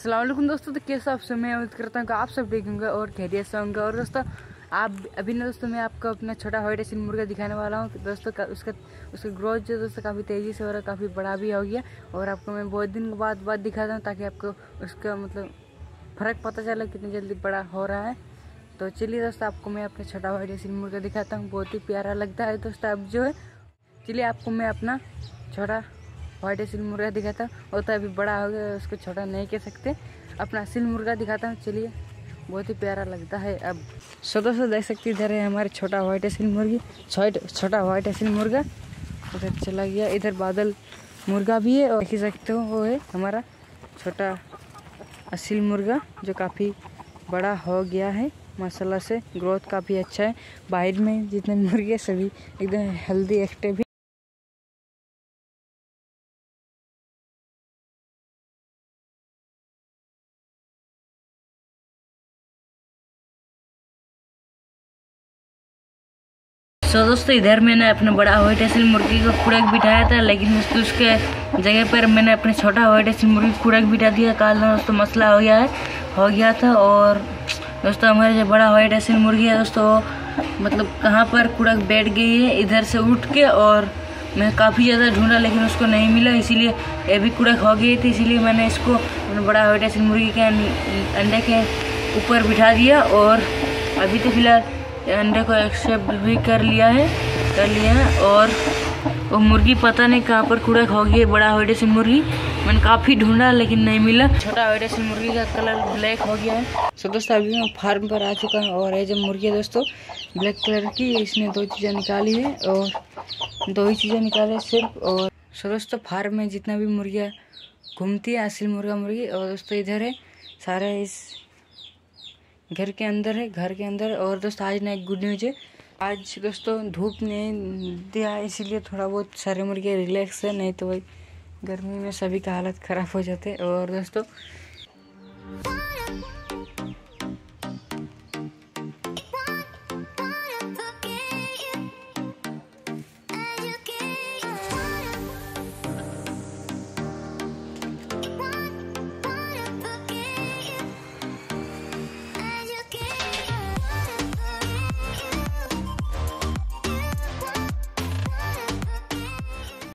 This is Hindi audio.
असलम दोस्तों तो कैसे आप मैं उम्मीद करता हूँ कि आप सब ठीक होंगे और खैरियत से होंगे। और दोस्तों, आप अभी ना दोस्तों, मैं आपको अपना छोटा वाइट एसिन मुर्गा दिखाने वाला हूँ। दोस्तों, का उसका उसका ग्रोथ जो दोस्तों, काफ़ी तेज़ी से हो रहा है, काफ़ी बड़ा भी हो गया। और आपको मैं बहुत दिन के बाद बाद दिखाता हूँ ताकि आपको उसका मतलब फ़र्क पता चले कितनी जल्दी बड़ा हो रहा है। तो चलिए दोस्तों, आपको मैं अपना छोटा वाइट एसिन मुर्गा दिखाता हूँ। बहुत ही प्यारा लगता है दोस्तों अब जो है। चलिए आपको मैं अपना छोटा वाइट सिल मुर्गा दिखाता हूँ वो तो अभी बड़ा हो गया, उसको छोटा नहीं कह सकते। अपना सिल मुर्गा दिखाता हूँ, चलिए। बहुत ही प्यारा लगता है अब। सो दोस्तों देख सकते इधर है हमारे छोटा वाइट सिल मुर्गी, छोटा वाइट सिल मुर्गा। उधर चला गया, इधर बादल मुर्गा भी है, और देख सकते हो, वो है हमारा छोटा असिल मुर्गा, जो काफ़ी बड़ा हो गया है। माशाल्लाह से ग्रोथ काफ़ी अच्छा है। बाहर में जितने मुर्गे सभी एकदम हेल्दी एक्टिव सो so, दोस्तों इधर मैंने अपने बड़ा व्हाइट एसिल मुर्गी को खुराक बिठाया था लेकिन उसके जगह पर मैंने अपने छोटा व्हाइट एसिल मुर्गी खुराक बिठा दिया। कल दोस्तों मसला हो गया है हो गया था और दोस्तों हमारे जो बड़ा व्हाइट एसिल मुर्गी है दोस्तों मतलब कहाँ पर खुराक बैठ गई है इधर से उठ के और मैं काफ़ी ज़्यादा ढूंढा लेकिन उसको नहीं मिला इसीलिए ये भी कुड़क हो गई थी इसीलिए मैंने इसको बड़ा व्हाइट एसिल मुर्गी के अंडे के ऊपर बिठा दिया और अभी तो फ़िलहाल अंडे को एक्सेप्ट भी कर लिया है, कर लिया है, और वो मुर्गी पता नहीं कहाँ पर कूड़ा खो गई बड़ा होइडे से मुर्गी। मैंने काफ़ी ढूंढा, लेकिन नहीं मिला। छोटा से मुर्गी का कलर ब्लैक हो गया है। सो दोस्तों, अभी मैं फार्म पर आ चुका हूँ, और ये जो मुर्गी है दोस्तों ब्लैक कलर की, इसने दो चीज़ें निकाली है, और दो ही चीज़ें निकाली है सिर्फ़, और सो दोस्तों फार्म में जितना भी मुर्गियाँ घूमती है, असली मुर्गा मुर्गी, और दोस्तों, इधर है सारा इस घर के अंदर है, घर के अंदर। और दोस्तों, आज ना एक गुड न्यूज़ है। आज दोस्तों, धूप नहीं दिया, इसीलिए थोड़ा बहुत सारे मुर्गे रिलैक्स है, नहीं तो भाई, गर्मी में सभी का हालत ख़राब हो जाते और दोस्तों